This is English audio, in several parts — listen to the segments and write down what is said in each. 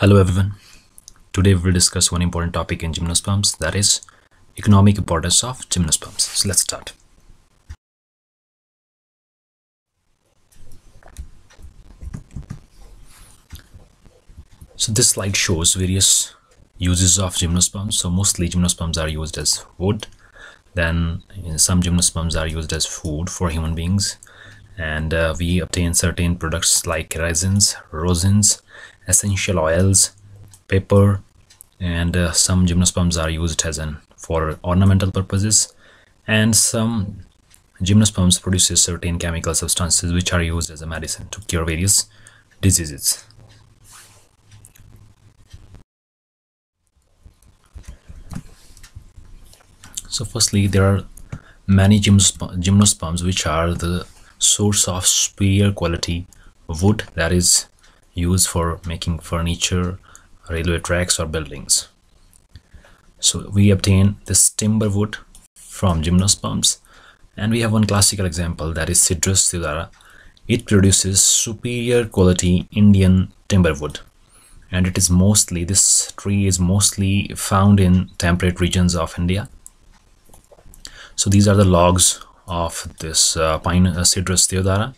Hello everyone. Today we will discuss one important topic in gymnosperms that is economic importance of gymnosperms. So let's start. So this slide shows various uses of gymnosperms. So mostly gymnosperms are used as wood. Then some gymnosperms are used as food for human beings. And uh, we obtain certain products like resins, rosins, essential oils, paper, and uh, some gymnosperms are used as an for ornamental purposes. And some gymnosperms produces certain chemical substances which are used as a medicine to cure various diseases. So firstly, there are many gymnosperms which are the source of superior quality wood that is used for making furniture, railway tracks or buildings. So we obtain this timber wood from gymnosperms and we have one classical example that is Cedrus deodara. It produces superior quality Indian timber wood and it is mostly, this tree is mostly found in temperate regions of India. So these are the logs of this uh, pine uh, Cedrus deodara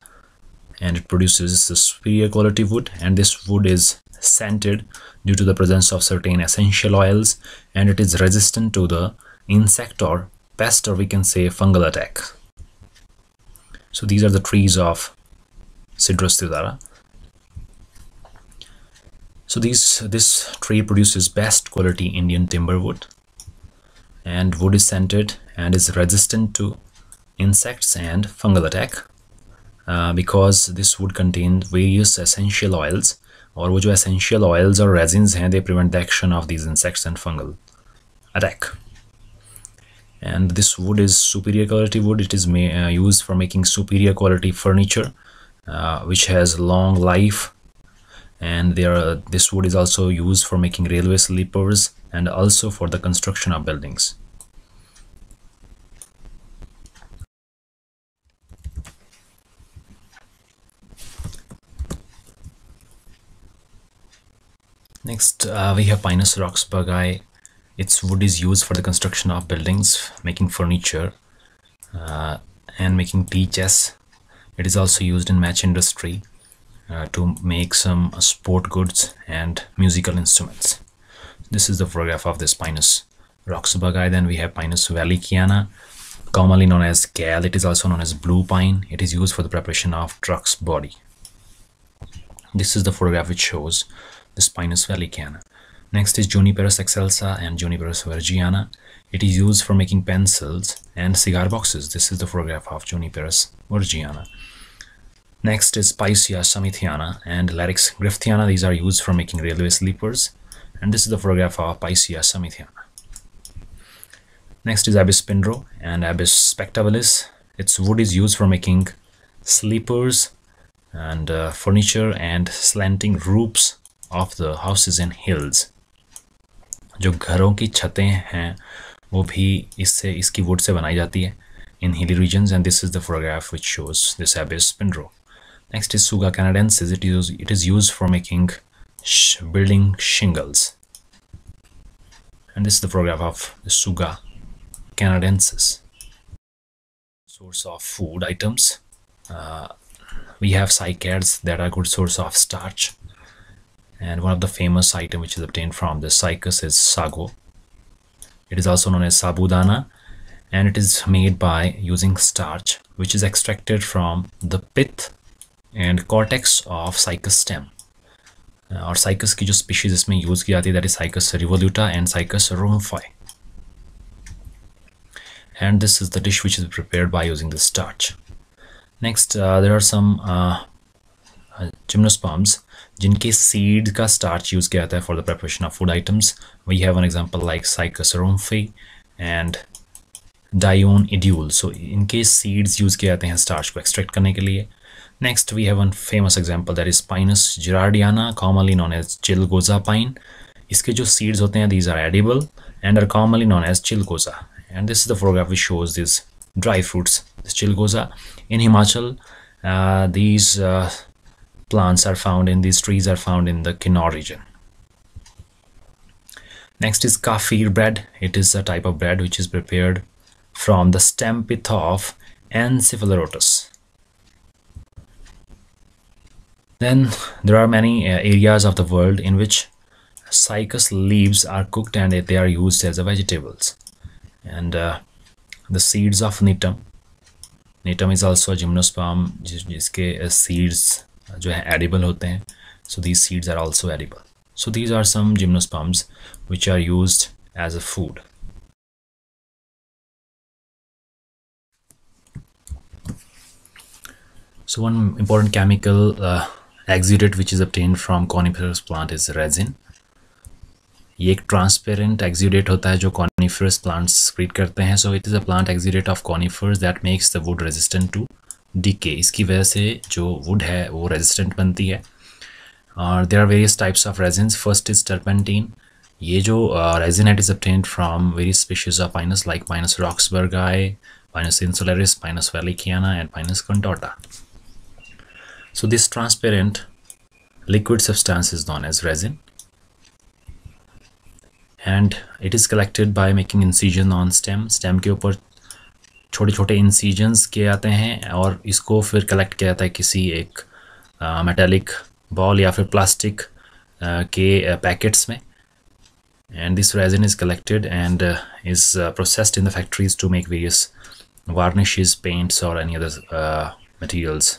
and it produces the superior quality wood and this wood is scented due to the presence of certain essential oils and it is resistant to the insect or pest or we can say fungal attack. So these are the trees of Cedrus deodara. So these this tree produces best quality Indian timber wood and wood is scented and is resistant to insects and fungal attack uh, because this would contain various essential oils or which essential oils or resins and they prevent the action of these insects and fungal attack. And this wood is superior quality wood. It is uh, used for making superior quality furniture uh, which has long life. And there are, this wood is also used for making railway sleepers and also for the construction of buildings Next, uh, we have Pinus roxburghii. Its wood is used for the construction of buildings, making furniture, uh, and making tea chests. It is also used in match industry uh, to make some sport goods and musical instruments. This is the photograph of this Pinus roxburghii. Then we have Pinus wallichiana, commonly known as gal. It is also known as blue pine. It is used for the preparation of trucks body. This is the photograph which shows the Pinus wallichiana. Next is Juniperus excelsa and Juniperus virginiana. It is used for making pencils and cigar boxes. This is the photograph of Juniperus virginiana. Next is Picea smithiana and Larix griffithiana. These are used for making railway sleepers. And this is the photograph of Picea smithiana. Next is Abies pindrow and Abies spectabilis. Its wood is used for making sleepers and uh, furniture and slanting roofs of the houses in hills जो घरों की छतें हैं वो भी इससे इसकी would say बनाई जाती है and this is the photograph which shows this abies spinro next is suga canadensis it is it is used for making sh building shingles and this is the photograph of the suga canadensis source of food items uh, we have cycads that are good source of starch And one of the famous item which is obtained from the cycas is sago. It is also known as sabudana and it is made by using starch which is extracted from the pith and cortex of cycas stem. Uh, or cycas की जो species इसमें use की जाती है that is cycas revoluta and this is the dish which is prepared by using the starch next uh, there are some uh, uh gymnosperms जिनके seed का starch use किया जाता है for the preparation of food items we have an example like cycas rumphii and dioon edule so इनके seeds use किया जाते हैं starch को एक्सट्रैक्ट करने के लिए। Next we have an famous example that is pinus gerardiana commonly known as chilgoza pine इसके जो सीड्स होते हैं these are edible and are commonly known as chilgoza and this is the photography shows this dry fruits chilgoza in Himachal these plants are found in these trees are found in the Kinnaur region. Next is kafir bread. It is a type of bread which is prepared from the stem pith of Encephalartos. Then there are many uh, areas of the world in which cycas leaves are cooked and they are used as vegetables. And uh, the seeds of Gnetum. Gnetum is also a gymnosperm, जिसके uh, seeds जो है edible होते हैं. So these seeds are also edible. So these are some gymnosperms which are used as a food. So one important chemical uh, exudate which is obtained from plant is resin. ये एक transparent एक्सिडेट होता है जो coniferous plants create करते हैं so it is a plant exudate of conifers that makes the wood resistant to decay इसकी वजह से जो वुड है, वो रेजिस्टेंट बनती है। और there are various types of resin first is turpentine ये जो resin it is obtained from various species of pinus like pinus roxburghii pinus insularis pinus wallichiana and pinus contorta so this transparent liquid substance is known as resin and it is collected by making incision on stem stem के ऊपर छोटे छोटे incisions किए जाते हैं और इसको फिर कलेक्ट किया जाता है किसी एक मेटेलिक बॉल या फिर प्लास्टिक के पैकेट्स में। And this resin is collected and is processed in the factories to make various varnish paints और any other materials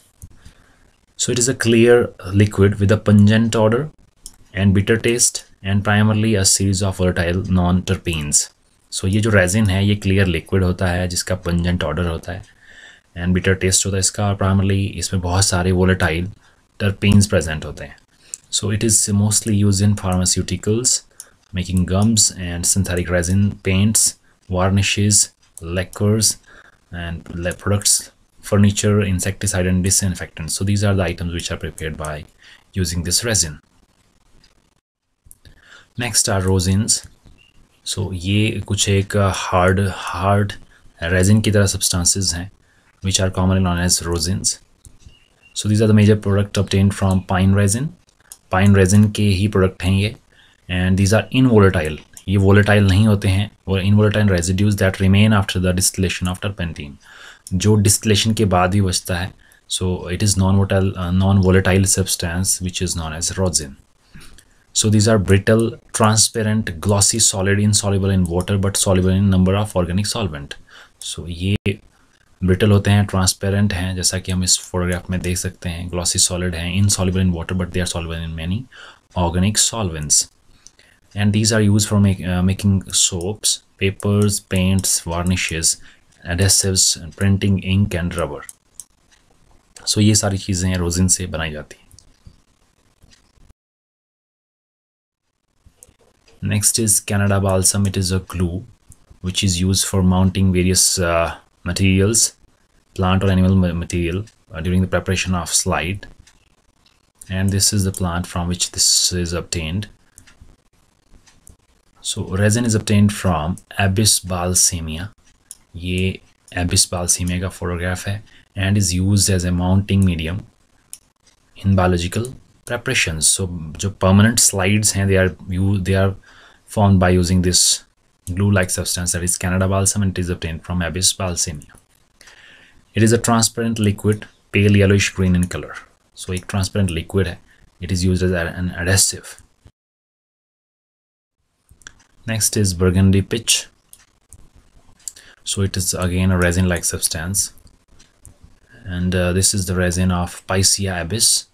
so it is a clear liquid with a pungent odour and bitter taste and primarily a series of volatile non terpenes so ये जो resin है, ये clear liquid होता है, जिसका pungent order होता है एंड बिटर टेस्ट होता है इसका, और प्राइमरली इसमें बहुत सारे वोलेटाइल टर्पेन्स प्रेजेंट होते हैं। So it is mostly use in pharmaceuticals making gums and synthetic resin paints varnishes lacquers and products furniture insecticide and disinfectant so these are the items which are prepare by using this resin next are rosins so so, ये कुछ एक hard hard resin की तरह substances हैं which are commonly known as rosins so these are the major product obtain from pine resin pine resin के ही product हैं ये and these are in volatile ये वोलेटाइल नहीं होते हैं वो in volatile residues that remain after the distillation turpentine जो डिस्टिलेशन के बाद भी बचता है so it is non volatile non volatile substance which is known as rosin so these are brittle transparent glossy solid insoluble in water but soluble in number of organic solvent so ये brittle होते हैं transparent हैं जैसा कि हम इस photograph में देख सकते हैं ग्लॉसी सॉलिड हैं insoluble in water but they are soluble in many organic solvents used for make, uh, making soaps, papers, paints, varnishes, adhesives, and printing ink and rubber. So ये सारी चीज़ें रोजिन से बनाई जाती हैं Next is Canada balsam. It is a glue which is used for mounting various uh, materials, plant or animal material uh, during the preparation of slide. And this is the plant from which this is obtained. So resin is obtained from Abies balsamea. ये abies balsamea का photograph है and is used as a mounting medium in biological preparations so the permanent slides and they are you they are formed by using this glue like substance that is Canada balsam and it is obtained from abies balsamea. It is a transparent liquid pale yellowish green in color. So a transparent liquid it is used as an adhesive. Next is burgundy pitch. So it is again a resin like substance. And uh, this is the resin of Picea abies.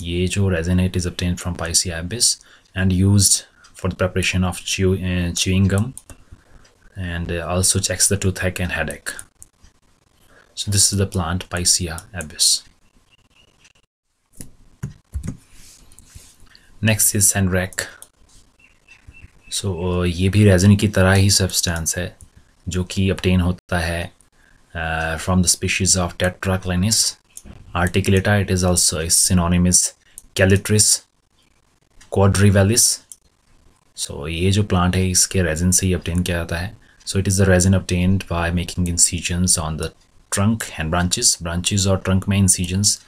ये जो resin it is obtained from Picea abies and used for the preparation of chew, uh, chewing gum and uh, also checks the toothache and headache. So this is the plant Picea abies. Next is sandrak. सो ये भी raisin की तरह ही substance है जो कि obtain होता है from the species of tetraclinis articulata it is also synonymous callitris quadrivalvis so ये जो प्लांट है, इसके रेजन से ही अपटेन किया जाता है। So it is the resin obtained by making incisions on the trunk and branches branches और trunk में इंसीजन्स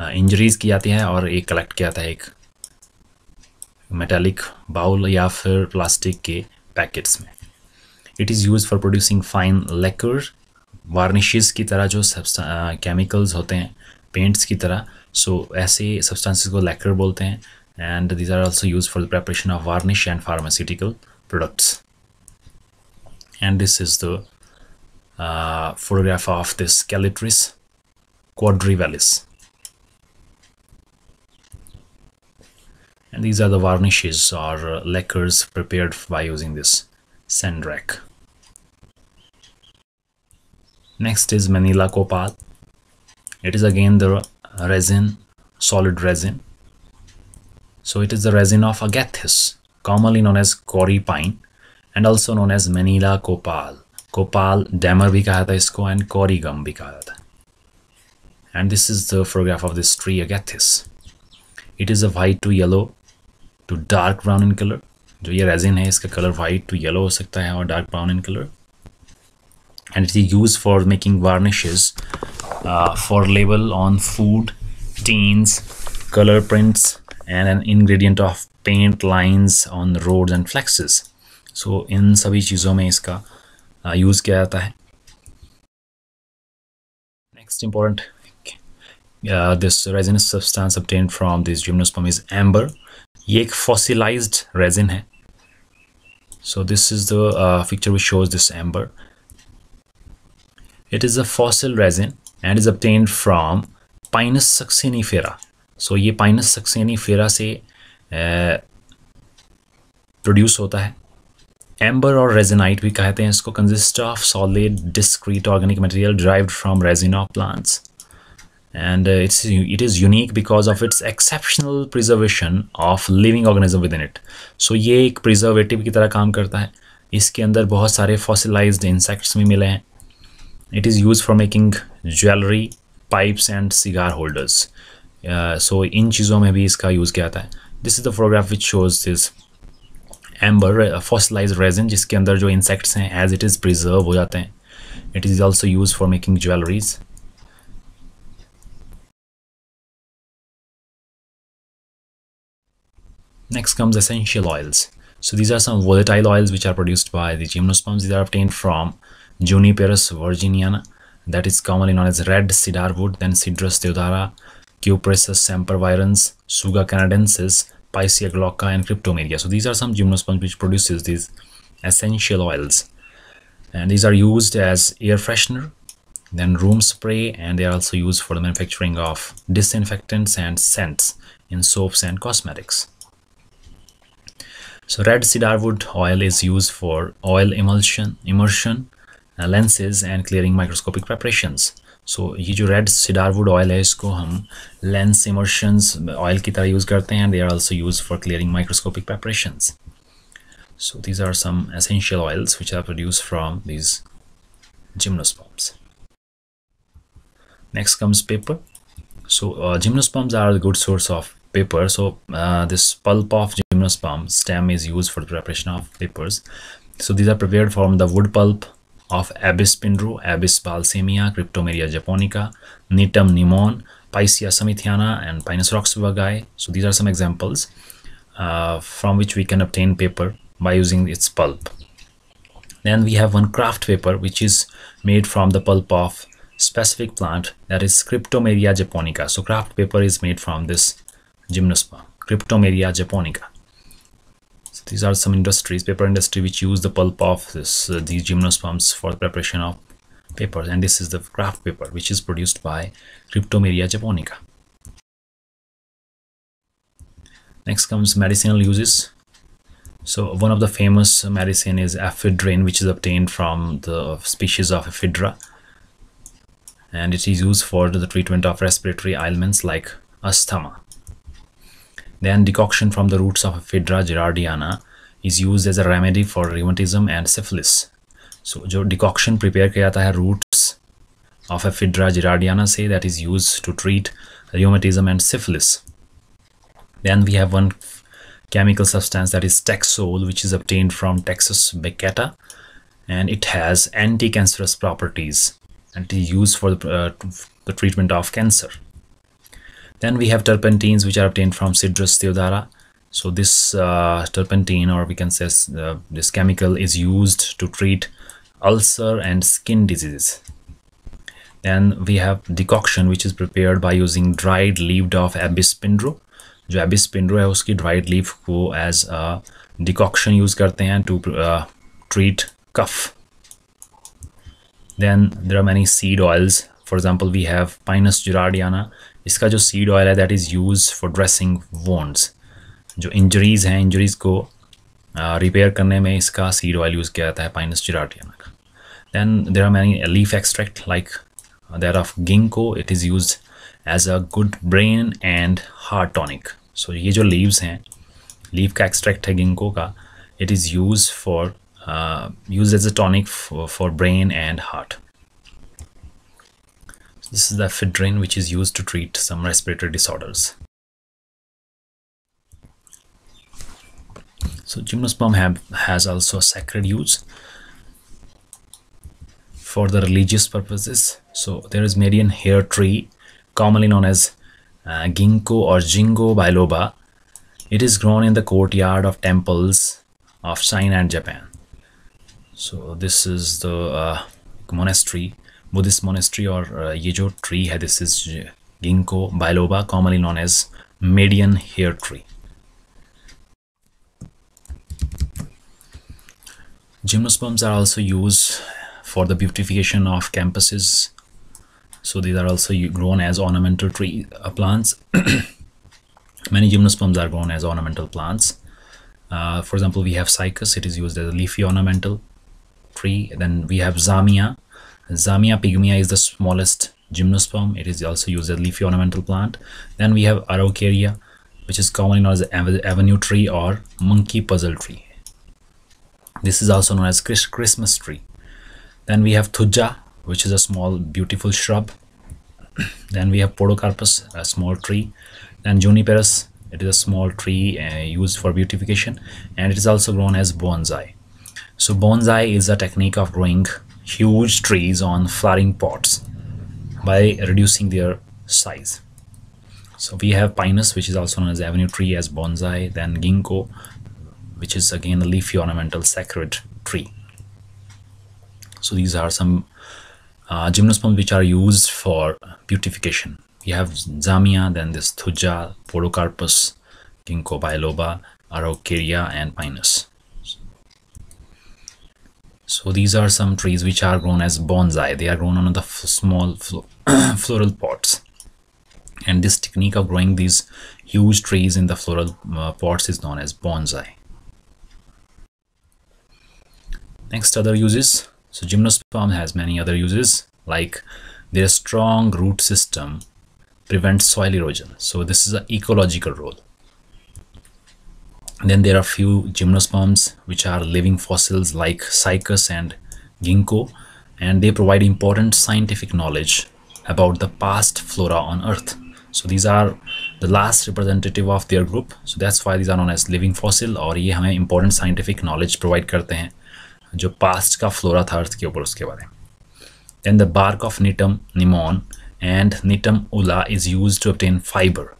इंजरीज की जाती है और एक कलेक्ट किया जाता है एक मेटेलिक बाउल या फिर प्लास्टिक के पैकेट्स में। It is use for producing fine lacquer varnishes की तरह जो केमिकल्स होते हैं। पेंट्स की तरह so, ऐसे substances को lacquer बोलते हैं and these are also use for the preparation of varnish and pharmaceutical products and this is the uh, photograph of the Callitris quadrivalis. And these are the varnishes or lacquers prepared by using this sandrac next is Manila copal it is again the resin solid resin. So it is the resin of agathis commonly known as kauri pine and also known as manila copal copal damar bhi kaha tha isko and kauri gum bhi kaha tha. and this is the photograph of this tree agathis it is a white to yellow to dark brown in color. jo ye resin hai iska color white to yellow ho sakta hai or dark brown in color. And it is used for making varnishes uh, for label on food tins color prints and an ingredient of paint lines on roads and flexes so in sabhi cheezon mein iska uh, use kiya jata hai next important uh, this resinous substance obtained from this gymnosperm is amber ye ek fossilized resin hai so this is the uh, picture which shows this amber it is a fossil resin and is obtained from Pinus succinifera. So ये Pinus succinifera से produce uh, होता है amber और रेजिनाइट भी कहते हैं इसको consist of solid discrete organic material derived from resin of plants and uh, it's it is unique because of its exceptional preservation of living organism within it so ये एक preservative की तरह काम करता है इसके अंदर बहुत सारे fossilized insects भी मिले हैं it is used for making pipes and cigar holders uh, so in चीज़ों में भी इसका यूज़ किया जाता है this is the photograph which shows this amber fossilize resin जिसके अंदर जो इंसेक्ट्स हैं एज इट इज़ प्रिजर्व हो जाते हैं it is also use for making jewelleries Next comes essential oils. So these are some volatile oils which are produced by the gymnosperms. These are obtained from Juniperus virginiana that is commonly known as red cedar wood, then Cedrus deodara, Cupressus sempervirens, Tsuga canadensis, Picea glauca and Cryptomeria. So these are some gymnosperms which produces these essential oils and these are used as air freshener then room spray and they are also used for the manufacturing of disinfectants and scents in soaps and cosmetics. So red cedarwood oil is used for oil emulsion, immersion lenses and clearing microscopic preparations so ये जो red cedarwood oil है इसको हम lens immersions oil की तरह use करते हैं and they are also used for clearing microscopic preparations so these are some essential oils which are produced from these gymnosperms next comes paper so uh, gymnosperms are a good source of paper so uh, this pulp of gymnosperm stem is used for the preparation of papers so these are prepared from the wood pulp of Abies pindrow, Abies balsamea, Cryptomeria japonica, Gnetum gnemon, Picea smithiana, and Pinus roxburghii. So these are some examples uh, from which we can obtain paper by using its pulp. Then we have one kraft paper which is made from the pulp of specific plant that is Cryptomeria japonica. So kraft paper is made from this gymnosperm, Cryptomeria japonica these are some industries paper industry which use the pulp of this uh, these gymnosperms for the preparation of paper. And this is the kraft paper which is produced by cryptomeria japonica. Next comes medicinal uses. So one of the famous medicine is ephedrine which is obtained from the species of ephedra. And it is used for the treatment of respiratory ailments like asthma then decoction from the roots of Ephedra gerardiana is used as a remedy for rheumatism and syphilis. So जो decoction prepare किया the roots of a gerardiana say that is used to treat rheumatism and syphilis. Then we have one chemical substance that is Taxol which is obtained from Taxus baccata and it has anti-cancerous properties and it is used for the, uh, the treatment of cancer. Then we have turpentine, which are obtained from Cedrus deodara. So this uh, or we can say uh, this chemical is used to treat ulcer and skin diseases. Then we have decoction which is prepared by using dried leaved of abies pindrow जो एबिस pindrow है उसकी dried leaf को as decoction use करते हैं to treat cough then there are many seed oils for example we have Pinus gerardiana इसका जो seed oil है that is use for dressing wounds जो इंजरीज हैं इंजरीज को रिपेयर करने में इसका सीड ऑयल यूज़ किया जाता है पाइनस जिराटियन का। Then there are many leaf extract like there of ginkgo it is use as a good brain and heart tonic so ये जो लीव्स हैं लीव का एक्सट्रैक्ट है गिंको का it is use for use as a tonic for brain and heart this is the ephedrine which is used to treat some respiratory disorders so gymnosperm have, has also a sacred use for the religious purposes. So there is Maidenhair tree, commonly known as uh, ginkgo or ginkgo biloba. It is grown in the courtyard of temples of China and Japan. So this is the uh, monastery, Buddhist monastery or uh, tree है this is ginkgo biloba commonly known as maidenhair tree. Gymnosperms are also used for the beautification of campuses. So these are also grown as ornamental tree uh, plants. Many gymnosperms are grown as ornamental plants. Uh, for example we have cycas it is used as a leafy ornamental tree. Then we have zamia zamia pygmaea is the smallest gymnosperm. It is also used as leafy ornamental plant. Then we have araucaria which is commonly known as avenue tree or monkey puzzle tree. This is also known as christmas tree. Then we have thuja which is a small beautiful shrub. Then we have podocarpus a small tree. Then juniperus it is a small tree uh, used for beautification. And it is also grown as bonsai. So bonsai is a technique of growing huge trees on flowering pots by reducing their size. So we have pinus which is also known as avenue tree as bonsai then ginkgo which is again a leafy ornamental sacred tree. So these are some uh, gymnosperms which are used for beautification. We have zamia then this thuja podocarpus ginkgo biloba araucaria and pinus so these are some trees which are grown as bonsai. They are grown on the small floral pots. And this technique of growing these huge trees in the floral uh, pots is known as bonsai. Next other uses. So gymnosperm has many other uses. Like their strong root system prevents soil erosion. So this is an ecological role. Then there are few gymnosperms which are living fossils like cycas and ginkgo and they provide important scientific knowledge about the past flora on earth. So these are the last representative of their group. So that's why these are known as living fossil or ये हमें important scientific knowledge provide करते हैं जो past का flora था earth के ऊपर उसके बारे Then the bark of Gnetum gnemon and Gnetum ula is used to obtain fiber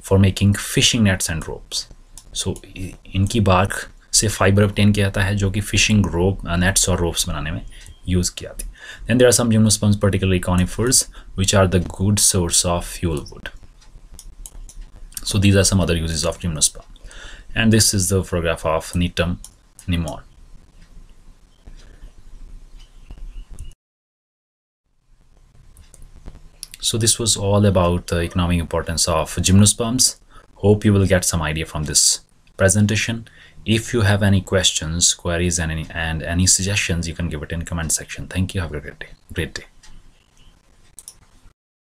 for making fishing nets and ropes. So so, इनकी बार्क से फाइबर fiber किया जाता है जो कि फिशिंग रोप नेट्स और रोप्स बनाने में यूज़ की Then there then there are particularly conifers, particular are which are the good source of fuel wood So these are some other uses of gymnosperm. And this is the photograph of Gnetum gnemon. So this was all about the economic importance of gymnosperms Hope you will get some idea from this presentation. If you have any questions, queries and any, and any suggestions, you can give it in comment section. Thank you. Have a great day. Great day.